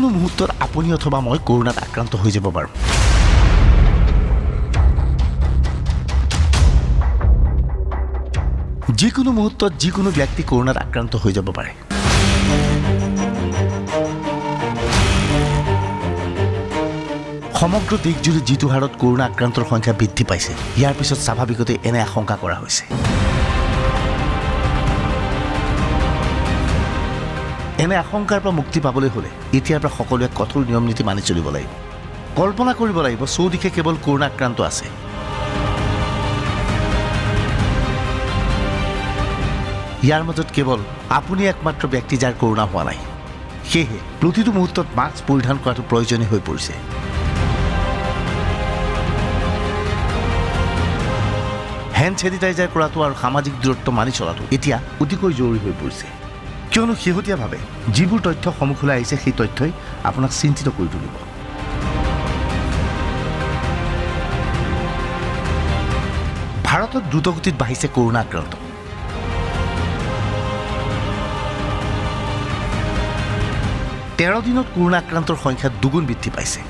যিকোনো মুহূৰ্তত আপুনি অথবা মই কৰোণাত আক্ৰান্ত হৈ যাব পাৰোঁ। যিকোনো মুহূৰ্তত যিকোনো ব্যক্তি কৰোণাত আক্ৰান্ত হৈ যাব পাৰে। সমগ্ৰ দেশজুৰি যিটো হাৰত কৰোণা আক্ৰান্তৰ সংখ্যা বৃদ্ধি পাইছে ইয়াৰ পিছত স্বাভাৱিকতে এনে আশংকা কৰা হৈছে। এনে আশংকাৰ পৰা মুক্তি পাবলৈ হ'লে এতিয়াৰ পৰা সকলোৱে কঠোৰ নিয়ম নীতি মানি চলিব লাগিব। কল্পনা কৰিব লাগিব চৌদিশে কেৱল কৰোণা আক্ৰান্ত আছে। ইয়াৰ মাজত কেৱল আপুনি একমাত্ৰ ব্যক্তি যাৰ কৰোণা হোৱা নাই। সেয়েহে প্ৰতিটো মুহূৰ্তত মাস্ক পৰিধান কৰাটো প্ৰয়োজনীয় হৈ পৰিছে। হেণ্ড ছেনিটাইজাৰ কৰাটো আৰু সামাজিক দূৰত্ব মানি চলাটো এতিয়া অতিকৈ জৰুৰী হৈ পৰিছে। কিয়নো শেহতীয়াভাৱে যিবোৰ তথ্য সন্মুখলৈ আহিছে সেই তথ্যই আপোনাক চিন্তিত কৰি তুলিব। ভাৰতত দ্ৰুতগতিত বাঢ়িছে কৰোণা আক্ৰান্ত। তেৰ দিনত কৰোণা আক্ৰান্তৰ সংখ্যা দুগুণ বৃদ্ধি পাইছে।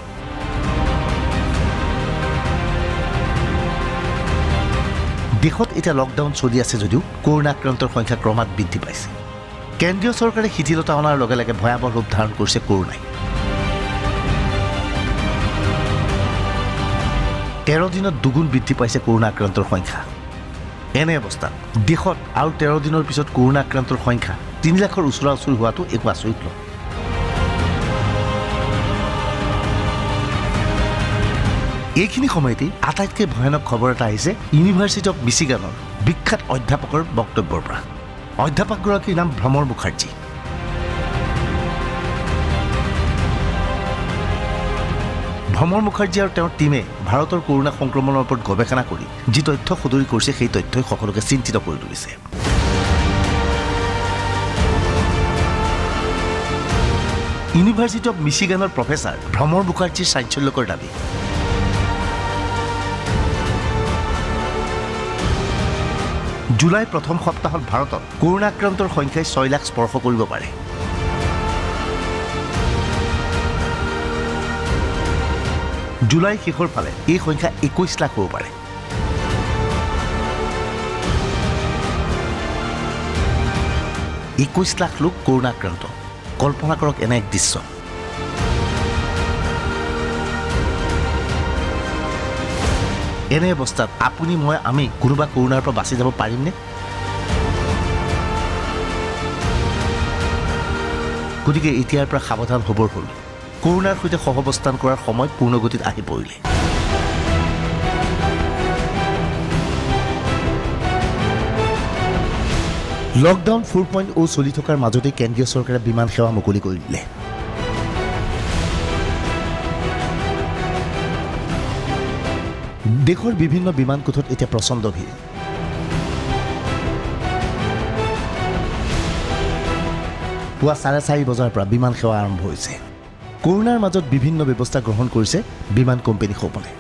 দেশত এতিয়া লকডাউন চলি আছে যদিও কৰোণা আক্ৰান্তৰ সংখ্যা ক্ৰমাৎ বৃদ্ধি পাইছে। কেন্দ্ৰীয় চৰকাৰে শিথিলতা অনাৰ লগে লগে ভয়াৱহ ৰূপ ধাৰণ কৰিছে কৰোণাই তেৰ দিনত দুগুণ বৃদ্ধি পাইছে কৰোণা আক্ৰান্তৰ সংখ্যা। এনে অৱস্থাত দেশত আৰু তেৰ দিনৰ পিছত কৰোণা আক্ৰান্তৰ সংখ্যা তিনি লাখৰ ওচৰা ওচৰি হোৱাটো একো আচৰিত নহয়। এইখিনি সময়তেই আটাইতকৈ ভয়ানক খবৰ এটা আহিছে ইউনিভাৰ্চিটি অৱ মিচিগানৰ বিখ্যাত অধ্যাপকৰ বক্তব্যৰ পৰা। অধ্যাপকগৰাকীৰ নাম ভ্ৰমৰ মুখাৰ্জী। ভ্ৰমৰ মুখাৰ্জী আৰু তেওঁৰ টীমে ভাৰতৰ কৰোণা সংক্ৰমণৰ ওপৰত গৱেষণা কৰি যি তথ্য সদৰি কৰিছে সেই তথ্যই সকলোকে চিন্তিত কৰি তুলিছে। ইউনিভাৰ্চিটি অৱ মিচিগানৰ প্ৰফেচাৰ ভ্ৰমৰ মুখাৰ্জীৰ চাঞ্চল্যকৰ দাবী। জুলাই প্ৰথম সপ্তাহত ভাৰতত কৰোণা আক্ৰান্তৰ সংখ্যাই ছয় লাখ স্পৰ্শ কৰিব পাৰে। জুলাই শেষৰ ফালে এই সংখ্যা একৈছ লাখ হ'ব পাৰে। একৈছ লাখ লোক কৰোণা আক্ৰান্ত। কল্পনা কৰক এনে এক দৃশ্য। এনে অৱস্থাত আপুনি মই আমি কোনোবা কৰোণাৰ পৰা বাচি যাব পাৰিমনে? গতিকে এতিয়াৰ পৰা সাৱধান হ'বৰ হ'ল। কৰোণাৰ সৈতে সহাৱস্থান কৰাৰ সময় পূৰ্ণগতিত আহি পৰিলে। লকডাউন ফ'ৰ পইণ্ট অ' চলি থকাৰ মাজতে কেন্দ্ৰীয় চৰকাৰে বিমান সেৱা মুকলি কৰি দিলে। দেশৰ বিভিন্ন বিমান কোঠত এতিয়া প্ৰচণ্ড ভিৰ। পুৱা চাৰে চাৰি বজাৰ পৰা বিমান সেৱা আৰম্ভ হৈছে। কৰোণাৰ মাজত বিভিন্ন ব্যৱস্থা গ্ৰহণ কৰিছে বিমান কোম্পানীসমূহে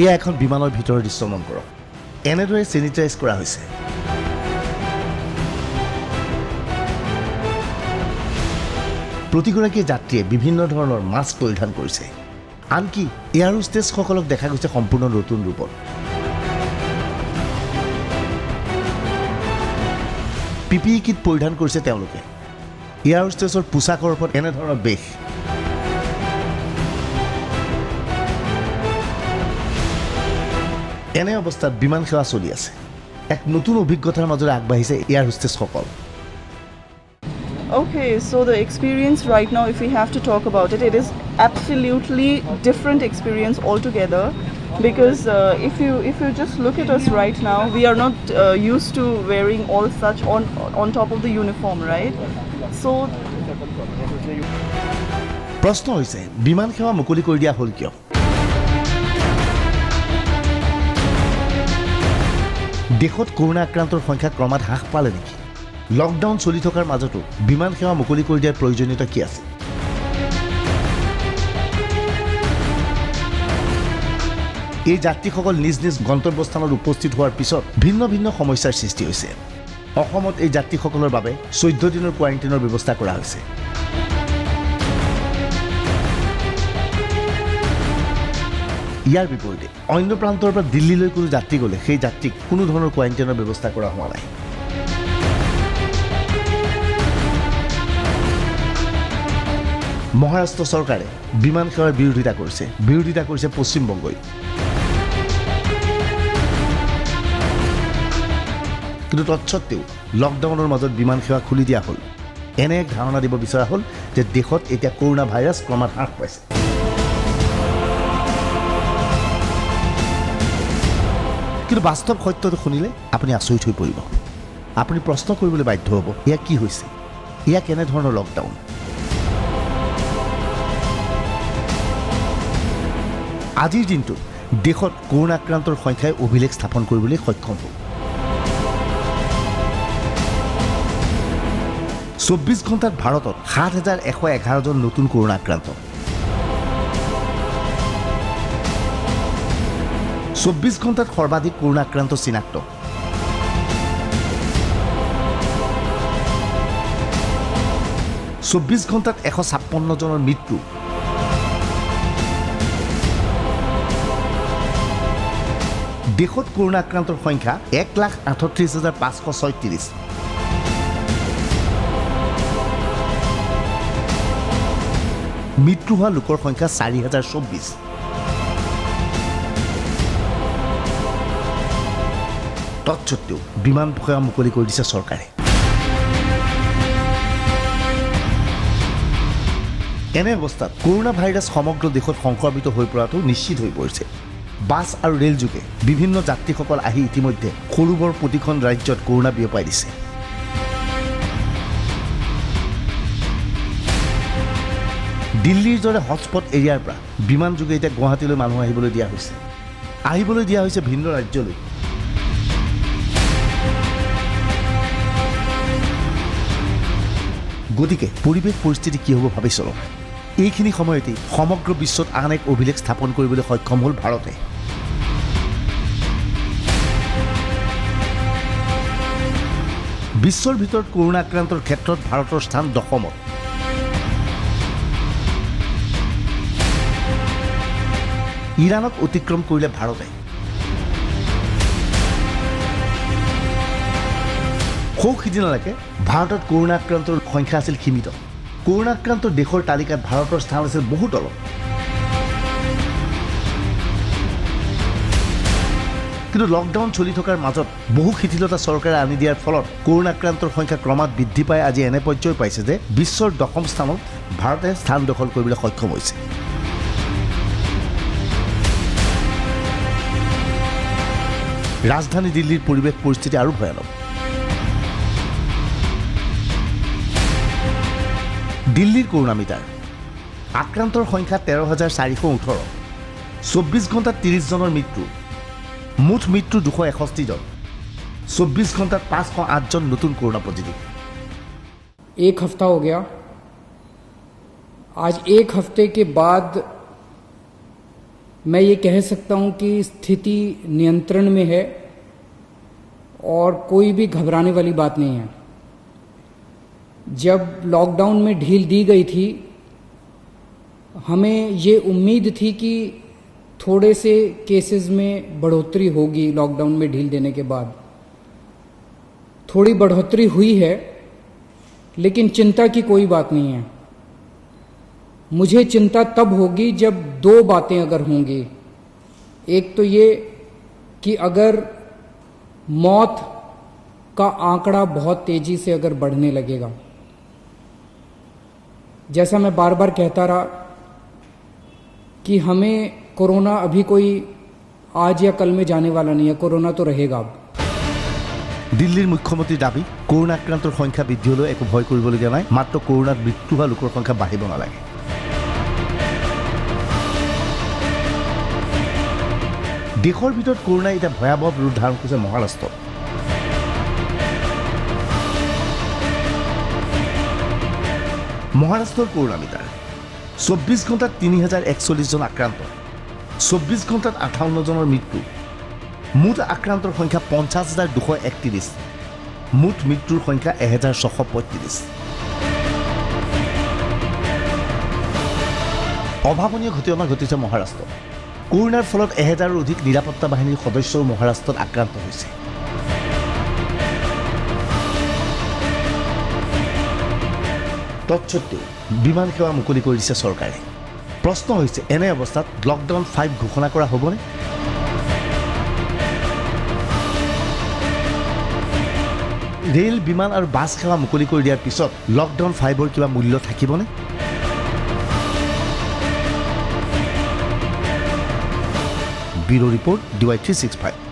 এয়া এখন বিমানৰ ভিতৰৰ দৃশ্য মন কৰক। এনেদৰে চেনিটাইজ কৰা হৈছে। প্ৰতিগৰাকী যাত্ৰীয়ে বিভিন্ন ধৰণৰ মাস্ক পৰিধান কৰিছে। আনকি এয়াৰ হোষ্টেজসকলক দেখা গৈছে সম্পূৰ্ণ নতুন ৰূপত। পি পি ই কিট পৰিধান কৰিছে তেওঁলোকে। এয়াৰ হোষ্টেজৰ পোছাকৰ ওপৰত এনেধৰণৰ বেশ। এনে অৱস্থাত বিমান সেৱা চলি আছে। এক নতুন অভিজ্ঞতাৰ মাজেৰে আগবাঢ়িছে এয়াৰ হোষ্টেজসকল Okay, so the experience right now, if we have to talk about it, it is absolutely different experience altogether. Because uh, if you if you just look at us right now, we are not uh, used to wearing all such on on top of the uniform, right? So প্ৰশ্ন হৈছে বিমান সেৱা মুকলি কৰি দিয়া হ'ল কিয় দেশত corona আক্ৰান্তৰ সংখ্যা ক্ৰমাৎ হ্ৰাস পালে নেকি লকডাউন চলি থকাৰ মাজতো বিমান সেৱা মুকলি কৰি দিয়াৰ প্ৰয়োজনীয়তা কি আছে? এই যাত্ৰীসকল নিজ নিজ গন্তব্যস্থানত উপস্থিত হোৱাৰ পিছত ভিন্ন ভিন্ন সমস্যাৰ সৃষ্টি হৈছে। অসমত এই যাত্ৰীসকলৰ বাবে চৈধ্য দিনৰ কোৱাৰেণ্টাইনৰ ব্যৱস্থা কৰা হৈছে। ইয়াৰ বিপৰীতে অন্য প্ৰান্তৰ পৰা দিল্লীলৈ কোনো যাত্ৰী গ'লে সেই যাত্ৰীক কোনো ধৰণৰ কোৱাৰেণ্টাইনৰ ব্যৱস্থা কৰা হোৱা নাই। মহাৰাষ্ট্ৰ চৰকাৰে বিমান সেৱাৰ বিৰোধিতা কৰিছে। বিৰোধিতা কৰিছে পশ্চিমবংগই কিন্তু তৎসত্বেও লকডাউনৰ মাজত বিমান সেৱা খুলি দিয়া হ'ল। এনে এক ধাৰণা দিব বিচৰা হ'ল যে দেশত এতিয়া কৰোণা ভাইৰাছ ক্ৰমাৎ হ্ৰাস পাইছে। কিন্তু বাস্তৱ সত্যটো শুনিলে আপুনি আচৰিত হৈ পৰিব। আপুনি প্ৰশ্ন কৰিবলৈ বাধ্য হ'ব এয়া কি হৈছে? এয়া কেনেধৰণৰ লকডাউন আজিৰ দিনটোত দেশত কৰোণা আক্ৰান্তৰ সংখ্যাই অভিলেখ স্থাপন কৰিবলৈ সক্ষম হ'ল চৌব্বিছ ঘণ্টাত ভাৰতত সাত হাজাৰ এশ এঘাৰজন নতুন কৰোণা আক্ৰান্ত। চৌব্বিছ ঘণ্টাত সৰ্বাধিক কৰোণা আক্ৰান্ত চিনাক্ত। চৌব্বিছ ঘণ্টাত এশ ছাপন্নজনৰ মৃত্যু। দেশত কৰোণা আক্ৰান্তৰ সংখ্যা এক লাখ আঠত্ৰিছ হাজাৰ পাঁচশ ছয়ত্ৰিছ মৃত্যু হোৱা লোকৰ সংখ্যা চাৰি হাজাৰ চৌব্বিছ তৎসত্বেও বিমান সেৱা মুকলি কৰি দিছে চৰকাৰে। এনে অৱস্থাত কৰোণা ভাইৰাছ সমগ্ৰ দেশত সংক্ৰমিত হৈ পৰাটো নিশ্চিত হৈ পৰিছে। বাছ আৰু ৰেল যোগে বিভিন্ন যাত্ৰীসকল আহি ইতিমধ্যে সৰু বৰ প্ৰতিখন ৰাজ্যত কৰোণা বিয়পাই দিছে। দিল্লীৰ দৰে হটস্পট এৰিয়াৰ পৰা বিমান যোগে এতিয়া গুৱাহাটীলৈ মানুহ আহিবলৈ দিয়া হৈছে। আহিবলৈ দিয়া হৈছে ভিন্ন ৰাজ্যলৈ। গতিকে পৰিৱেশ পৰিস্থিতি কি হ'ব ভাবি চলক। এইখিনি সময়তেই সমগ্ৰ বিশ্বত আন এক অভিলেখ স্থাপন কৰিবলৈ সক্ষম হ'ল ভাৰতে। বিশ্বৰ ভিতৰত কৰোণা আক্ৰান্তৰ ক্ষেত্ৰত ভাৰতৰ স্থান দশমত। ইৰাণক অতিক্ৰম কৰিলে ভাৰতে। সৌ সিদিনালৈকে ভাৰতত কৰোণা আক্ৰান্তৰ সংখ্যা আছিল সীমিত। কৰোণা আক্ৰান্ত দেশৰ তালিকাত ভাৰতৰ স্থান আছিল বহু তলত কিন্তু লকডাউন চলি থকাৰ মাজত বহু শিথিলতা চৰকাৰে আনি দিয়াৰ ফলত কৰোণা আক্ৰান্তৰ সংখ্যা ক্ৰমাৎ বৃদ্ধি পাই আজি এনে পৰ্যায় পাইছে যে বিশ্বৰ দশম স্থানত ভাৰতে স্থান দখল কৰিবলৈ সক্ষম হৈছে। ৰাজধানী দিল্লীৰ পৰিৱেশ পৰিস্থিতি আৰু ভয়ানক। দিল্লীৰ কৰোণা মিটাৰ আক্ৰান্তৰ সংখ্যা তেৰ হাজাৰ চাৰিশ ওঠৰ চৌব্বিছ ঘণ্টাত ত্ৰিছজনৰ মৃত্যু মুঠ মৃত্যু দুশ এষষ্ঠিজন চৌব্বিছ ঘণ্টাত পাঁচশ আঠজন নতুন কৰোণা পজিটিভ एक हफ्ता हो गया आज एक हफ्ते के बाद मैं ये कह सकता हूं कि स्थिति नियंत्रण में है और कोई भी घबराने वाली बात नहीं है जब लॉकडाउन में ढील दी गई थी, हमें ये उम्मीद थी कि थोड़े से केसेस में बढ़ोतरी होगी लॉकडाउन में ढील देने के बाद। थोड़ी बढ़ोतरी हुई है, लेकिन चिंता की कोई बात नहीं है। मुझे चिंता तब होगी जब दो बातें अगर होंगी। एक तो ये कि अगर मौत का आंकड़ा बहुत तेज़ी से अगर बढ़ने लगेगा जैसा मैं बार बार कहता रहा कि हमें कोरोना अभी कोई आज या कल में जाने वाला नहीं है कोरोना तो रहेगा अब দিল্লীৰ মুখ্যমন্ত্ৰীৰ দাবী কৰোণা আক্ৰান্তৰ সংখ্যা বৃদ্ধি হ'লেও একো ভয় কৰিবলগীয়া নাই মাত্ৰ কৰোণাত মৃত্যু হোৱা লোকৰ সংখ্যা বাঢ়িব নালাগে দেশৰ ভিতৰত কৰোণাই এতিয়া ভয়াৱহ ৰূপ ধাৰণ কৰিছে মহাৰাষ্ট্ৰত মহাৰাষ্ট্ৰৰ কৰোণা মিটাৰ চৌব্বিছ ঘণ্টাত তিনি হাজাৰ একচল্লিছজন আক্ৰান্ত। চৌব্বিছ ঘণ্টাত আঠাৱন্নজনৰ মৃত্যু। মুঠ আক্ৰান্তৰ সংখ্যা পঞ্চাছ হাজাৰ দুশ একত্ৰিছ। মুঠ মৃত্যুৰ সংখ্যা এহেজাৰ ছশ পঁয়ত্ৰিছ। অভাৱনীয় ঘটনা ঘটিছে মহাৰাষ্ট্ৰত। কৰোণাৰ ফলত এহেজাৰৰ অধিক নিৰাপত্তা বাহিনীৰ সদস্যও মহাৰাষ্ট্ৰত আক্ৰান্ত হৈছে। তৎসত্বেও বিমান সেৱা মুকলি কৰি দিছে চৰকাৰে। প্ৰশ্ন হৈছে, এনে অৱস্থাত লকডাউন ফাইভ ঘোষণা কৰা হ'বনে? ৰেল, বিমান আৰু বাছ সেৱা মুকলি কৰি দিয়াৰ পিছত লকডাউন ফাইভৰ কিবা মূল্য থাকিবনে? Bureau' report D Y three six five.